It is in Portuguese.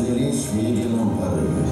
Excelência e não para